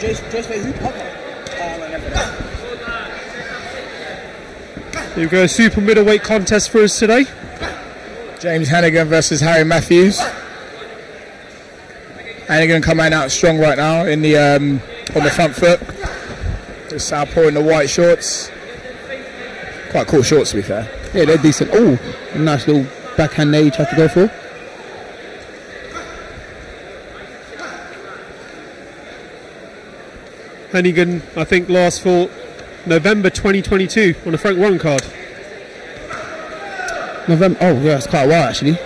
Joyce, Joyce Bay Hoop Hopper. Oh, I remember that. Here we go, super middleweight contest for us today. James Heneghan versus Harry Matthews. Heneghan coming out strong right now in the um, on the front foot. The southpaw in the white shorts. Quite cool shorts to be fair. Yeah, they're decent. Oh, nice little backhand there you tried to go for. Heneghan, I think, last fought November 2022 on the Frank Warren card. November. Oh, yeah, it's quite a while actually.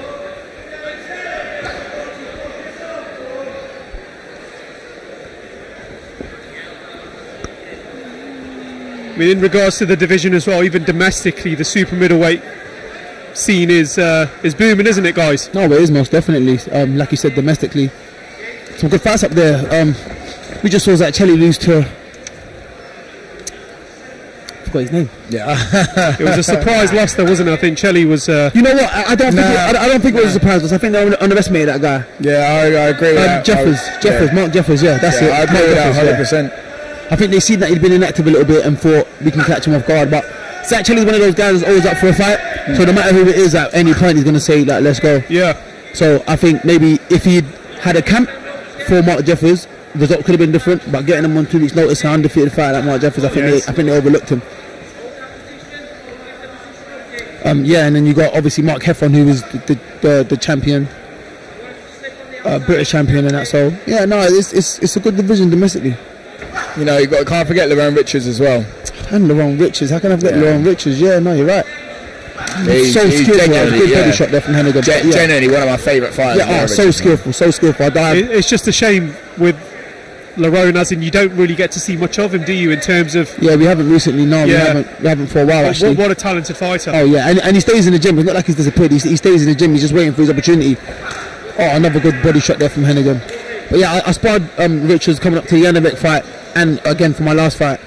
I mean, in regards to the division as well, even domestically, the super middleweight scene is uh, is booming, isn't it, guys? No, it is most definitely. Um, like you said, domestically, some good fights up there. Um, we just saw Zak Chelli lose to. I forgot his name. Yeah. It was a surprise loss, there wasn't it? I think Chelli was. Uh, You know what? I, I don't think. It, I, I don't think it was a surprise. Because I think they underestimated that guy. yeah, I, I agree with Um, that. Jeffers, I, Jeffers, yeah. Mark Jeffers. Yeah, that's Yeah, it. I agree Mark with that Jeffers, yeah. 100%. I think they seen that he'd been inactive a little bit and thought we can catch him off guard. But Zak Chelli's one of those guys that's always up for a fight. So no matter who it is, at any point he's going to say like, "Let's go." yeah, So I think maybe if he'd had a camp for Mark Jeffers, the result could have been different. But getting him on two weeks' notice, an undefeated fight like Mark Jeffers, I think Yes. they, I think they overlooked him. Um, yeah, and then you got obviously Mark Heffron, who was the the, the, the champion, uh, British champion, and that. So yeah, no, it's it's, it's a good division domestically. You know, you got can't forget Lerone Richards as well. And Lerone Richards, how can I forget Yeah. Lerone Richards? Yeah, no, you're right. He's, so he's skillful, genuinely, good body yeah. shot there from Heneghan. Gen- yeah, Genuinely one of my favourite fighters. yeah oh, so skillful, so skillful. I dive. it's just a shame with Lerone, as in you don't really get to see much of him, do you? In terms of Yeah, we haven't recently. No, we haven't. We haven't for a while what, actually. what a talented fighter. Oh yeah, and, and he stays in the gym. It's not like he's disappeared. He, he stays in the gym. He's just waiting for his opportunity. Oh, another good body shot there from Heneghan. But yeah, I, I sparred um, Richards coming up to the Yannick fight, and again for my last fight.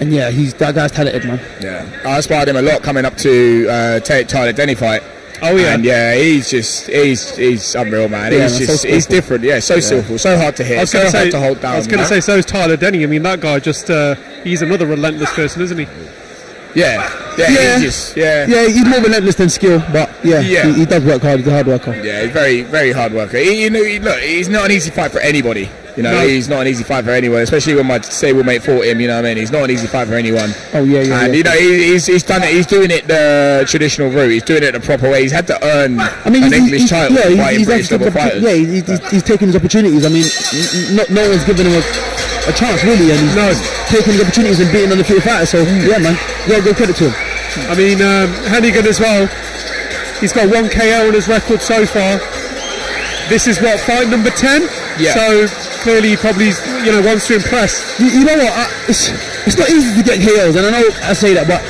And yeah, he's that guy's talented, man. Yeah, I inspired him a lot coming up to uh, take Tyler Denny fight. Oh, yeah. and yeah, he's just he's he's unreal, man. Yeah, he's just so he's different. Yeah, so skillful, so hard to hit, I was so going to hard say, to hold down. I was going to say, so is Tyler Denny. I mean, that guy just, uh, he's another relentless person, isn't he? yeah, yeah, Yeah. he's just yeah, Yeah, he's more relentless than skill, but yeah, Yeah. He, he does work hard. He's a hard worker. Yeah, he's very, very hard worker. He, you know, he, look, he's not an easy fight for anybody. You know, No. he's not an easy fight for anyone, especially when my stablemate fought him. You know what I mean? He's not an easy fight for anyone. Oh yeah, yeah. and yeah. you know, he, he's, he's done it. He's doing it the traditional route. He's doing it the proper way. He's had to earn I mean, an he's, English he's, title yeah, he's, fighting he's British level fighters. yeah, he's, he's, he's taking his opportunities. I mean, n- n- no one's given him a, a chance really, and he's No. taking the opportunities and beating on the undefeated fighters. So yeah, man, yeah, good credit to him. I mean, um, Heneghan as well. He's got one KO on his record so far. This is what fight number ten. Yeah. So clearly, he probably you know wants to impress. You, you know what? I, it's it's not easy to get KOs, and I know I say that, but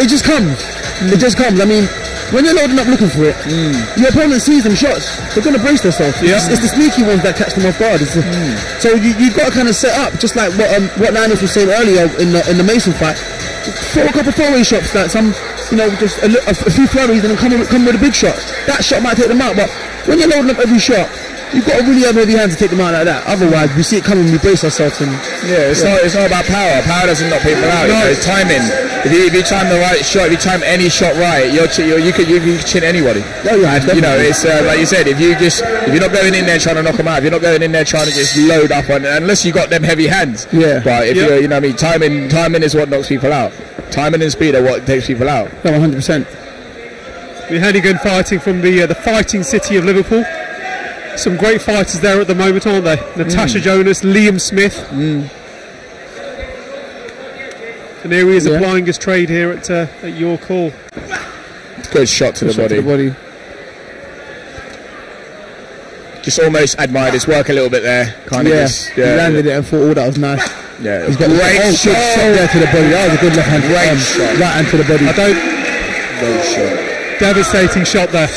it just comes. It just comes. I mean, when you're loading up looking for it, your opponent sees them shots. They're going to brace themselves. Yeah. It's, it's the sneaky ones that catch them off guard. It's the, So you, you've got to kind of set up, just like what um, what Linus was saying earlier in the in the Mason fight. Throw a couple of throwaway shots, like some, you know, just a, a, a few flurries, and then come with, come with a big shot. That shot might take them out, but when you're loading up every shot. You've got to really have heavy hands to take them out like that. Otherwise, we see it coming, we brace ourselves, and Yeah, it's not it's not about power. Power doesn't knock people out. You know, it's timing. If you, if you time the right shot, if you time any shot right, you're, ch- you're you could you can chin anybody. Oh, yeah, And, you know, it's uh, like you said. If you just if you're not going in there trying to knock them out, if you're not going in there trying to just load up on, unless you got them heavy hands. Yeah. But if Yeah. you're, you know, what I mean, timing timing is what knocks people out. Timing and speed are what takes people out. No, 100%. I mean, Heneghan fighting from the uh, the fighting city of Liverpool. Some great fighters there at the moment, aren't they? Natasha Jonas, Liam Smith. And here he is Yeah. applying his trade here at, uh, at York Hall. Good shot to the Shot body. to the body. Just almost admired his work a little bit there. Kind of Yeah, just he landed it and thought, oh, that was nice. Yeah, He's got great oh, good shot. shot there to the body. That was a good left hand. Great um, shot. Right hand to the body. I don't. Great shot. Devastating shot there.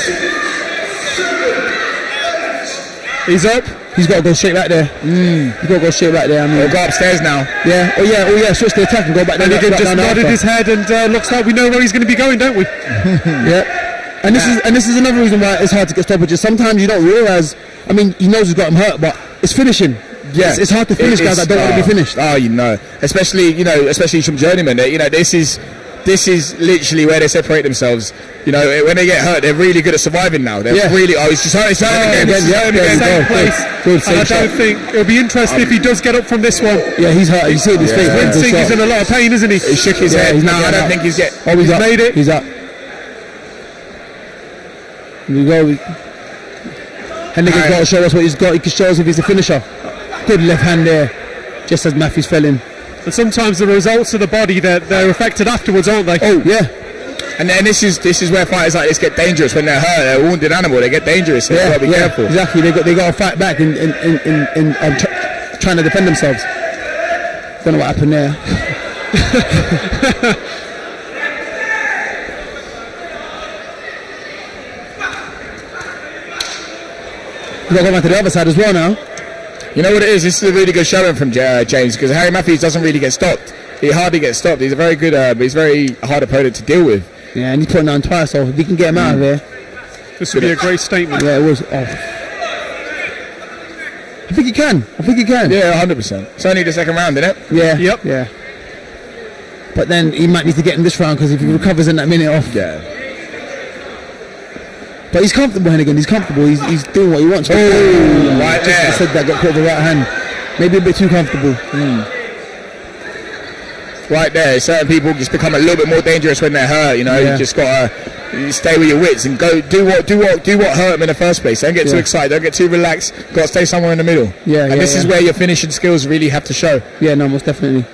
He's up. He's got to go straight back there. Mm. He's got to go straight back there. I mean, We'll go upstairs now. yeah. Oh yeah. Oh yeah. Switch the attack and go back there. Heneghan right just nodded his head and uh, looks like we know where he's going to be going, don't we? Yeah. And this is and this is another reason why it's hard to get stoppages. Sometimes you don't realise. I mean, he knows he's got him hurt, but it's finishing. Yeah, It's, it's hard to finish It- guys that don't want to oh, be finished. Oh, you know, especially you know, especially from journeymen. that, You know, this is this is literally where they separate themselves. You know, when they get hurt, they're really good at surviving now. They're Yeah. really. Oh, it's just hurt. It's hurt again. again, It's yeah, hurt yeah, again. yeah. Same place. Good and I don't shot. think it'll be interesting if he does get up from this one. Yeah, he's hurt. You see it in his Yeah. face. Good Good Winsing is in a lot of pain, isn't he? He shook his Yeah, head. he's No, I don't out. think he's get. Oh, he's, up. made it. He's up. Here we go. Heneghan's Alright. got to show us what he's got. He can show us if he's a finisher. Good left hand there, just as Matthews fell in. And sometimes the results of the body they're, they're affected afterwards, aren't they? Oh yeah, And then this is this is where fighters like this get dangerous when they're hurt. They're a wounded animal. They get dangerous. So yeah, you've got to be yeah, careful. exactly. They got they got to fight back in in in in, in um, tr- trying to defend themselves. Don't know what happened there. We've got to go back to the other side as well now. You know what it is? This is a really good showing from Ja- uh, James because Harry Matthews doesn't really get stopped. He hardly gets stopped. He's a very good, uh, he's a very hard opponent to deal with. Yeah, and he's putting down twice, so if he can get him out of there, This would be a great statement. yeah, it was off. I think he can. I think he can. Yeah, 100%. It's only the second round, isn't it? Yeah. Yep. Yeah. But then he might need to get in this round because if he recovers in that minute off. Yeah. But he's comfortable, Heneghan. He's comfortable. He's, he's doing what he wants. Oh, right Just there. I said that, got caught with the right hand. Maybe a bit too comfortable. Hmm. Right there. Certain people just become a little bit more dangerous when they're hurt. You know, Yeah. you just gotta stay with your wits and go do what do what do what hurt them in the first place. Don't get too excited. Don't get too relaxed. Got to stay somewhere in the middle. Yeah, And yeah, this is where your finishing skills really have to show. Yeah, no, most definitely.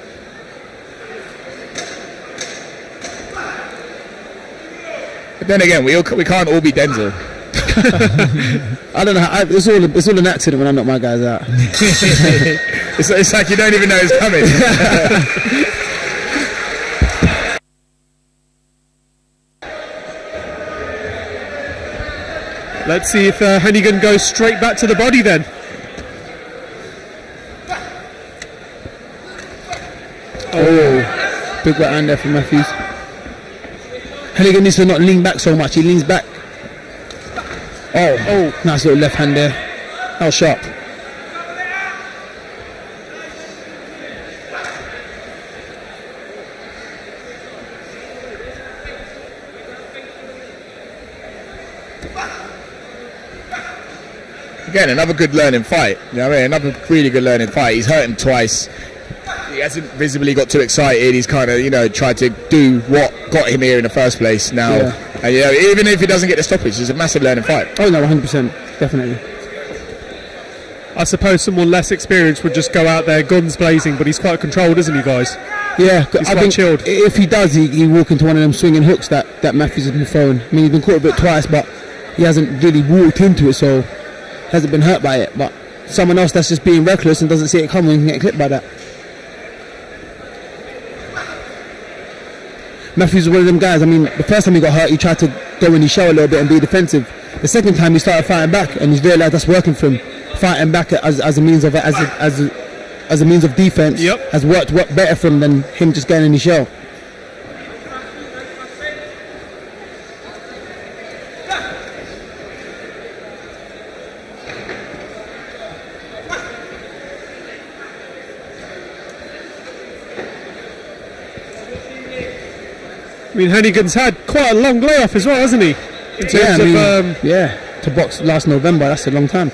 Then again, we all, we can't all be Denzel. I don't know. How, I, it's all it's all an accident when I knock my guys out. It's, it's like you don't even know it's coming. Let's see if uh, Heneghan goes straight back to the body then. Oh, big right hand there from Matthews. Heneghan needs to not lean back so much. He leans back. Oh, oh, nice little left hand there. That was sharp. Again, another good learning fight. You know what I mean? Another really good learning fight. He's hurt him twice. He hasn't visibly got too excited. He's kind of, you know, tried to do what got him here in the first place now. Yeah. And, you know, even if he doesn't get the stoppage, it's a massive learning fight. Oh no, 100 percent, definitely. I suppose someone less experienced would just go out there guns blazing, but he's quite controlled, isn't he, guys? Yeah, He's I quite think chilled. if he does, he, he walk into one of them swinging hooks that, that Matthews has been throwing. I mean, he's been caught a bit twice, but he hasn't really walked into it, so hasn't been hurt by it. But someone else that's just being reckless and doesn't see it coming can get clipped by that. Matthews is one of them guys. I mean, the first time he got hurt, he tried to go in his shell a little bit and be defensive. The second time, he started fighting back, and he's realised that's working for him. Fighting back as, as a means of as a, as a, as a means of defense Yep. has worked, worked better for him than him just getting in his shell. Mean, Heneghan's had quite a long layoff as well, hasn't he? In terms Yeah, I mean, of, um, yeah, to box last November, that's a long time.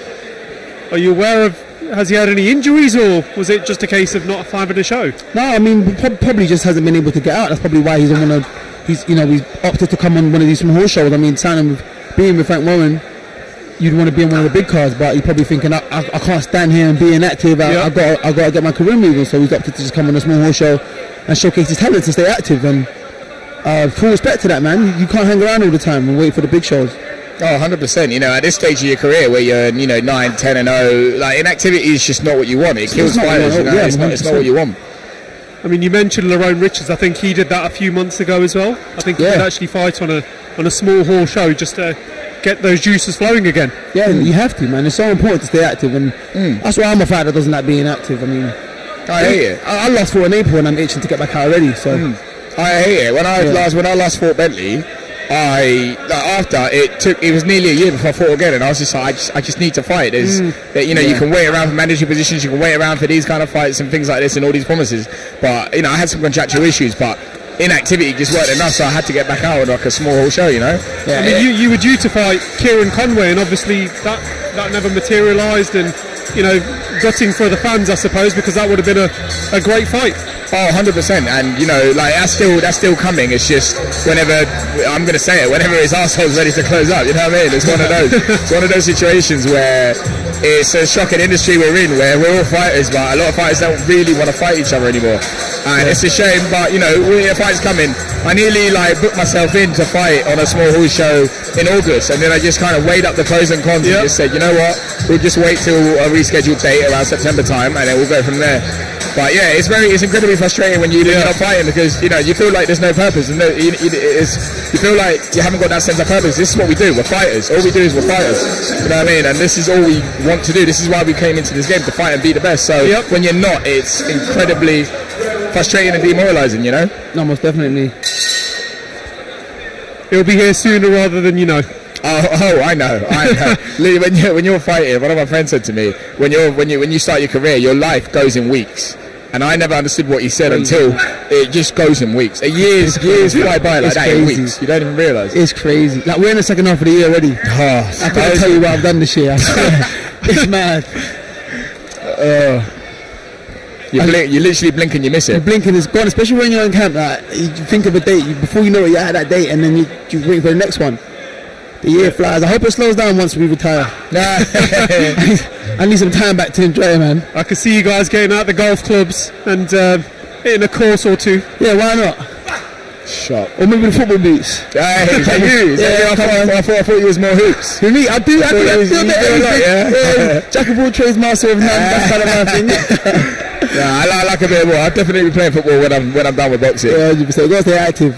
are you aware of? Has he had any injuries, or was it just a case of not finding a show? No, I mean probably just hasn't been able to get out. That's probably why he's on one of he's you know he's opted to come on one of these small horse shows. I mean, signing with being with Frank Warren, you'd want to be on one of the big cards, but he's probably thinking I, I, I can't stand here and be inactive. I, Yeah. I got I got to get my career moving. So he's opted to just come on a small horse show and showcase his talent to stay active. And uh, full respect to that man. You can't hang around all the time and wait for the big shows. Oh, 100%. You know, at this stage of your career where you're, you know, 9, 10 and 0, like, inactivity is just not what you want. It kills not what you fighters, you know. yeah, it's, not, it's not what you want. I mean, you mentioned Lerone Richards. I think he did that a few months ago as well. I think he Yeah. could actually fight on a on a small hall show just to get those juices flowing again. Yeah, you have to, man. It's so important to stay active, and that's why I'm a fighter that doesn't like being active. I mean, I hate it. I, I lost for an April and I'm itching to get back out already. So I hate it. When I Yeah. last when I last fought Bentley, I like, after it took it was nearly a year before I fought again, and I was just like, I just, I just need to fight. There's mm. that you know you can wait around for mandatory positions, you can wait around for these kind of fights and things like this, and all these promises. But you know, I had some contractual issues, but inactivity just weren't enough, so I had to get back out on like a small hall show. You know, I mean, you, you were due to fight Kieran Conway, and obviously that that never materialised, and you know, gutting for the fans, I suppose, because that would have been a, a great fight. Oh, 100 percent, and you know, like that's still that's still coming. It's just whenever I'm going to say it, whenever his asshole's ready to close up, you know what I mean? It's one of those, it's one of those situations where it's a shocking industry we're in, where we're all fighters, but a lot of fighters don't really want to fight each other anymore, and it's a shame. But you know, a fight's coming, I nearly like booked myself in to fight on a small hall show in August, and then I just kind of weighed up the pros and cons Yep. and just said, you know what, we'll just wait till a rescheduled date around September time, and then we'll go from there. But yeah, it's very, it's incredibly frustrating when you, you're not fighting because you know you feel like there's no purpose. And no, you, you feel like you haven't got that sense of purpose. This is what we do. We're fighters. All we do is we're fighters. You know what I mean? And this is all we want to do. This is why we came into this game to fight and be the best. So Yep. when you're not, it's incredibly frustrating and demoralising. You know? No, most definitely. It'll be here sooner rather than you know. Oh, oh, I know. I know. Lee, when you when you're fighting, one of my friends said to me, when you're when you when you start your career, your life goes in weeks. And I never understood what he said until it just goes in weeks. A years years fly by like It's that in weeks. You don't even realise. It's crazy. Like we're in the second half of the year already. Oh, I can't tell you what I've done this year. It's mad. Uh, you blink, you literally blink and you miss it. blinking is gone, especially when you're in camp. Like you think of a date you, before you know it, you're at that date, and then you you wait for the next one. The year flies. I hope it slows down once we retire. Nah. I need some time back to enjoy it, man. I could see you guys getting out the golf clubs and uh, hitting a course or two. Yeah, why not? Shot. Or maybe the football boots. Hey, is that you? Is that Yeah, you? I, come thought, on. I, thought, I thought you was more hoops. For me, I do. I do. I you- still you do do a lot, everything. yeah? Jack of all trades, master of none. That's kind of my thing. Yeah, I, li- I like a bit more. I'll definitely be playing football when I'm when I'm done with boxing. Yeah, you say, go stay active.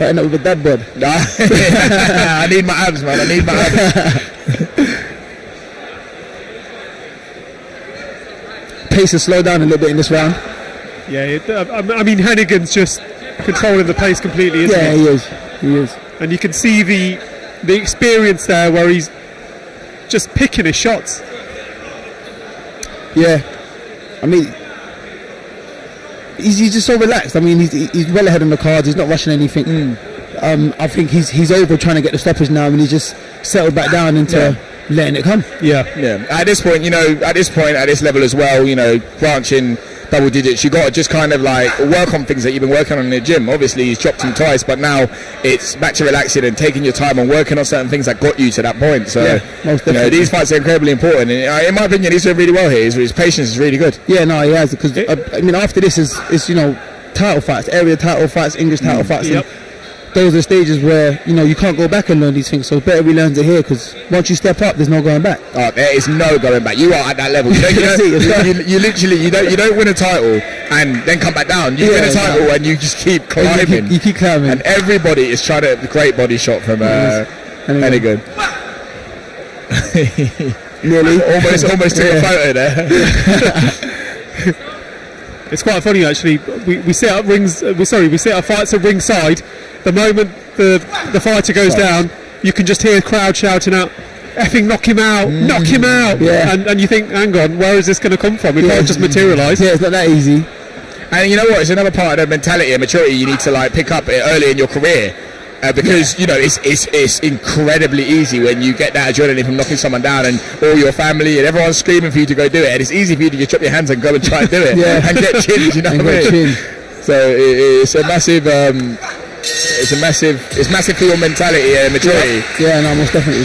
Right, end up with a dad bod. Nah. I need my abs, man. I need my abs. Pace has slowed down a little bit in this round. Yeah, it, uh, I I mean Heneghan's just controlling the pace completely, isn't Yeah, he? he is. He is. And you can see the the experience there where he's just picking his shots. Yeah. I mean, he's, he's just so relaxed. I mean, he's, he's well ahead on the cards. He's not rushing anything. Um, I think he's he's over trying to get the stoppage now, and he's just settled back down into letting it come. Yeah. Yeah. At this point, you know, at this point, at this level as well, you know, branching double digits, you got to just kind of like work on things that you've been working on in the gym. Obviously, he's chopped him twice, but now it's back to relaxing and taking your time and working on certain things that got you to that point. So, Yeah, most you know, definitely. these fights are incredibly important. And uh, in my opinion, he's doing really well here. His, his patience is really good. Yeah, no, he has because uh, I mean, after this is is you know title fights, area title fights, English title fights. and Yep. Those are stages where you know you can't go back and learn these things. So better we learn it here because once you step up, there's no going back. Oh, there is no going back. You are at that level. You, don't, you, it, you, you, you literally you don't you don't win a title and then come back down. You Yeah, win a title no. and you just keep climbing. keep, you keep climbing. and everybody is trying to great body shot from uh, Anyway. Nearly. Almost almost took a photo there. It's quite funny actually. We, we set up rings. Uh, we sorry, we set up fights at ringside. The moment the the fighter goes down, you can just hear a crowd shouting out, "Effing knock him out! Knock him out!" Yeah. And, and you think, hang on, where is this going to come from? It Yeah. can't just materialise. Yeah, it's not that easy. And you know what? It's another part of the mentality and maturity you need to like pick up early in your career. Uh, because you know it's, it's it's incredibly easy when you get that adrenaline from knocking someone down and all your family and everyone's screaming for you to go do it and it's easy for you to just drop your hands and go and try and do it Yeah. and get chins you know And what I mean? chin. so it, it's a massive um, it's a massive it's massive for your mentality and maturity Yeah, no, most definitely.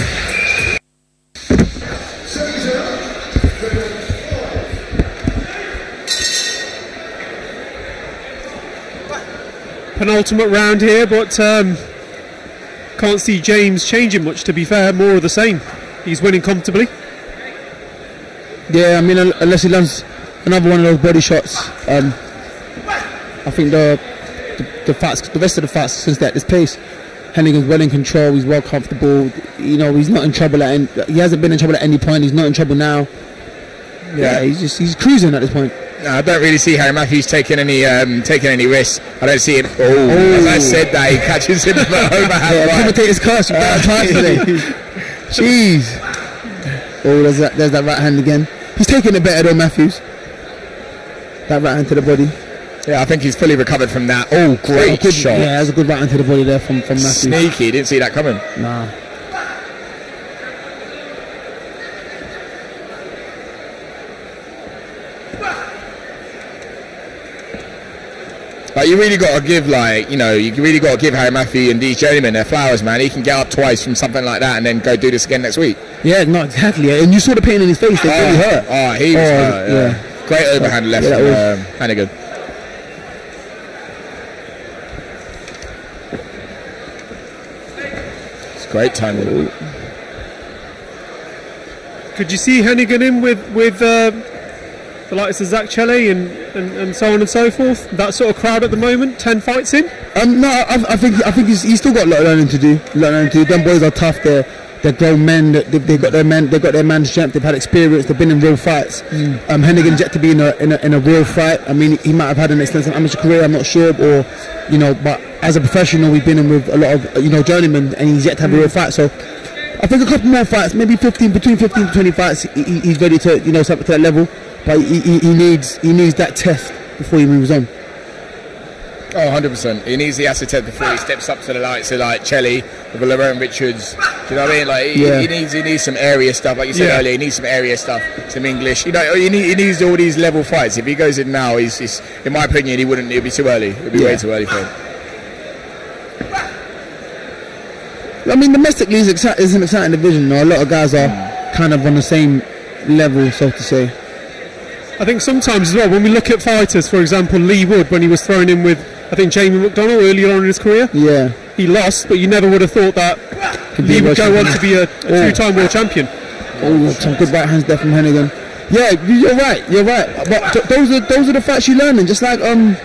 Penultimate round here, but um, can't see James changing much. To be fair, more of the same. He's winning comfortably. Yeah, I mean, unless he lands another one of those body shots, um, I think the, the the the rest of the fats, since that this pace, Heneghan's well in control. He's well comfortable. You know, he's not in trouble at any, he hasn't been in trouble at any point. He's not in trouble now. Yeah, he's just he's cruising at this point. No, I don't really see Harry Matthews taking any um, taking any risks. I don't see him. Oh, as I said that he catches him overhand Yeah, right. commentator's curse. You've got time today. Jeez. Oh, there's that, there's that right hand again. He's taking it better though, Matthews. That right hand to the body. Yeah, I think he's fully recovered from that. Oh, great good, shot. Yeah, that's a good right hand to the body there from, from Matthews. Sneaky, didn't see that coming. Nah. Like you really got to give like you know you really got to give Harry Matthew and these journeymen their flowers, man. He can get up twice from something like that and then go do this again next week. Yeah, no, exactly. And you saw the pain in his face. It really hurt. Oh, he was Oh, hurt, yeah. yeah. Great overhand left Yeah, from that um, Heneghan. It's great timing. Could you see Heneghan in with with uh, the likes of Zak Chelli and, and, and so on and so forth? That sort of crowd at the moment, ten fights in. Um, no, I, I think I think he's, he's still got a lot of learning to do. A lot of learning to do. Them boys are tough. They're they're grown men. They, they, they got their man. They've got their man's strength. They've had experience. They've been in real fights. Um, Heneghan's yet to be in a, in a in a real fight. I mean, he might have had an extensive amateur career. I'm not sure, or you know, but as a professional, we've been in with a lot of you know journeymen, and he's yet to have a real fight. So. I think a couple more fights, maybe 15, between 15 to 20 fights, he- he's ready to, you know, step up to that level. But he, he, he needs, he needs that test before he moves on. Oh, 100%. He needs the acid test before he steps up to the likes of like Chelli, with Lerone Richards. Do you know what I mean? Like he, Yeah. he needs he needs some area stuff, like you said Yeah. earlier. He needs some area stuff, some English. You know, he, need, he needs all these level fights. If he goes in now, he's, he's in my opinion, he wouldn't. It'd be too early. It'd be way too early for him. I mean, domestically is, exci- is an exciting division. A lot of guys are hmm. kind of on the same level, so to say. I think sometimes as well when we look at fighters, for example, Leigh Wood when he was thrown in with I think Jamie McDonald earlier on in his career, Yeah. he lost, but you never would have thought that Could would go on to be a, a two-time world champion. Oh, some good right hands there from Heneghan. Yeah, you- you're right. You're right. But th- those are those are the facts you learning. Just like um,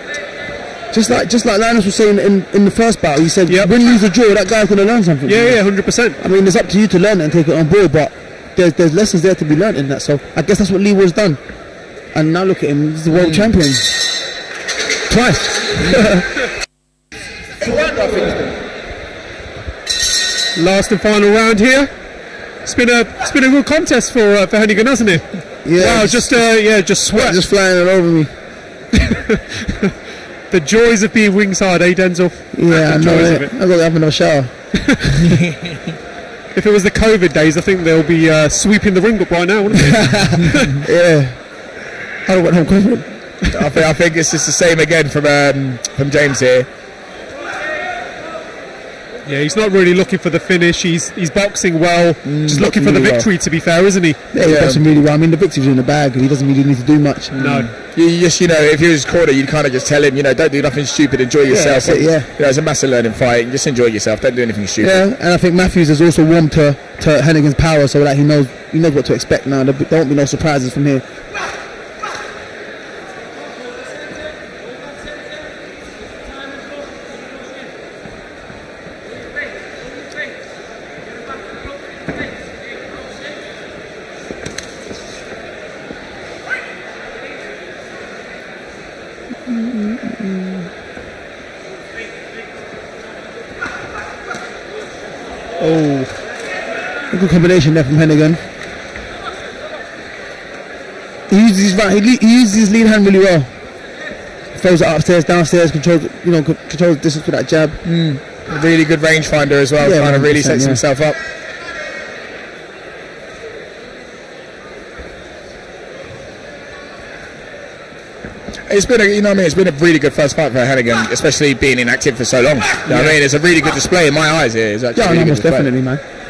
just like just like Linus was saying in, in the first battle, he said, Yep. win, lose, a draw, that guy's gonna learn something. Yeah, yeah, hundred percent. I mean, it's up to you to learn it and take it on board, but there's there's lessons there to be learned in that. So I guess that's what Leigh was done. And now look at him, he's the world champion. Twice. Last and final round here. It's been a it's been a good contest for uh, for Heneghan, hasn't it? Yeah. Wow, just uh, yeah, just sweat. just flying all over me. the joys of being ringside, eh, Denzel? Yeah, I know joys of it. I got to have another shower. If it was the COVID days, I think they'll be uh, sweeping the ring up right now, wouldn't they? Yeah. I don't home confident. I think I think it's just the same again from um, from James here. yeah, he's not really looking for the finish. He's he's boxing well, just looking boxing for the really well. victory. To be fair, isn't he? Yeah, he does him really well. I mean, the victory's in the bag. He doesn't really need to do much. No. You you just, you know, if he was corner, you'd kind of just tell him, you know, don't do nothing stupid, enjoy yourself. that's it, yeah. You know, it's a massive learning fight. Just enjoy yourself. Don't do anything stupid. Yeah, and I think Matthews has also warmed to, to Heneghan's power so that he knows he knows what to expect now. There, there won't be no surprises from here. Oh, A good combination there from Heneghan. He uses his right. He, he uses his lead hand really well. Throws it upstairs, downstairs, controls you know controls the distance with that jab. Hmm. Really good rangefinder as well. Yeah, kind of really 100%, sets yeah. himself up. It's been a, you know what I mean. It's been a really good first fight for Heneghan, especially being inactive for so long. You know what I mean? It's a really good display in my eyes. Here, it's actually Yeah, really no, good most display. definitely, man.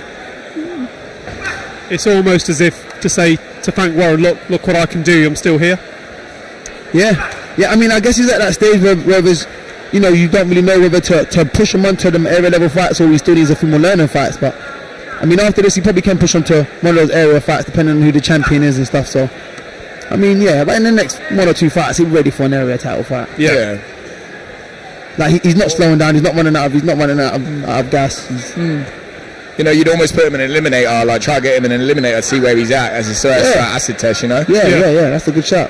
It's almost as if to say to thank Warren, look, look what I can do. I'm still here. Yeah, yeah. I mean, I guess he's at that stage where, where there's, you know, you don't really know whether to, to push him onto the area level fights or he still needs a few more learning fights. But I mean, after this, he probably can push onto one of those area fights, depending on who the champion is and stuff. So, I mean, yeah. But in the next one or two fights, he'll be ready for an area title fight. Yeah. Yeah. Like he, he's not slowing down. He's not running out of. He's not running out of, out of gas. Hmm. He's, You know, you'd almost put him in an eliminator, like try to get him in an eliminator, see where he's at as a first Yeah. acid test. You know. yeah, Yeah. yeah, yeah, That's a good shot.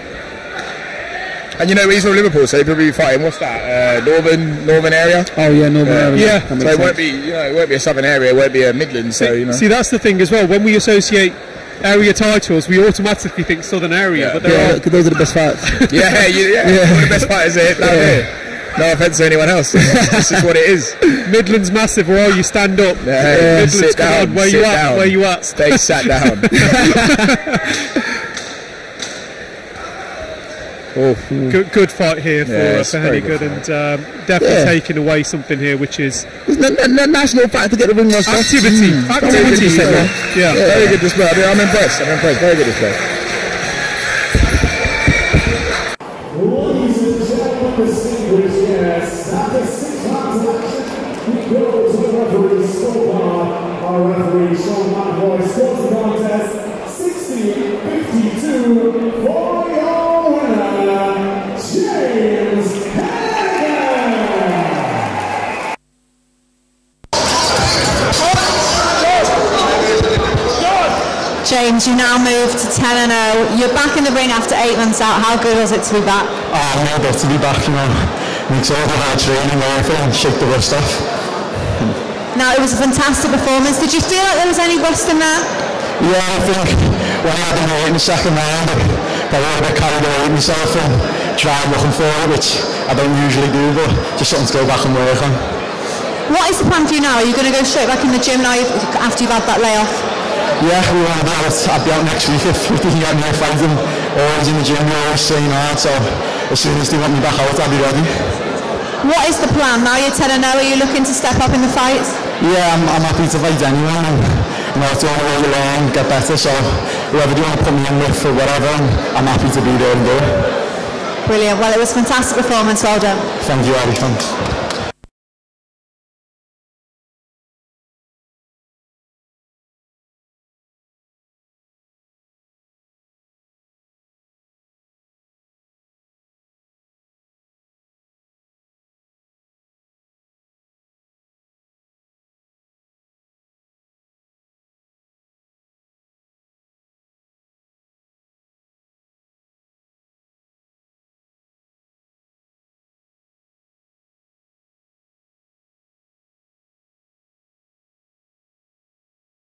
And you know he's from Liverpool, so he'll probably be fighting. What's that? Uh, northern Northern area. Oh yeah, Northern Yeah. area. Yeah. So it sense. won't be, you know, it won't be a southern area. It won't be a Midlands. So you know. See, that's the thing as well. When we associate area titles, we automatically think Southern area, Yeah. but there Yeah, are 'cause those are the best fights. yeah, you, yeah, One of the best fighters are down Yeah. here. No offense to anyone else. this is what it is. Midlands massive. Where are you? Stand up. Yeah, Midlands, sit down, on. Where sit you at? down. Where you at? Stay sat down. oh, Good, good fight here for, Yeah, for good and um, definitely Yeah. taking away something here, which is n- n- national fight to get the ring roster. activity. Mm. Activity. Yeah. yeah. very good display. I mean, I'm impressed. I'm impressed. Very good display. Now move to 10 and 0. You're back in the ring after eight months out. How good was it to be back? Oh, I'm no, but to be back, you know, makes all the hard training worth it and shake the rust off. Now, it was a fantastic performance. Did you feel like there was any rust in there? Yeah, I think when I had in the second round, I got a bit carried away with myself and tried looking for it, which I don't usually do, but just something to go back and work on. What is the plan for you now? Are you going to go straight back in the gym now after you've had that layoff? yeah, we won that. I'd be out next week if, we they can get me a fight and always in the gym, you're always saying that. So as soon as they want me back out, I'll be ready. What is the plan? Now you're 10 and 0, are you looking to step up in the fights? Yeah, I'm, I'm happy to fight anyone. And, you know, it's all the way along, get better. So whoever you want to put me in with for whatever, I'm happy to be there and do it. Brilliant. Well, it was a fantastic performance. Well done. Thank you, Abby. Thanks.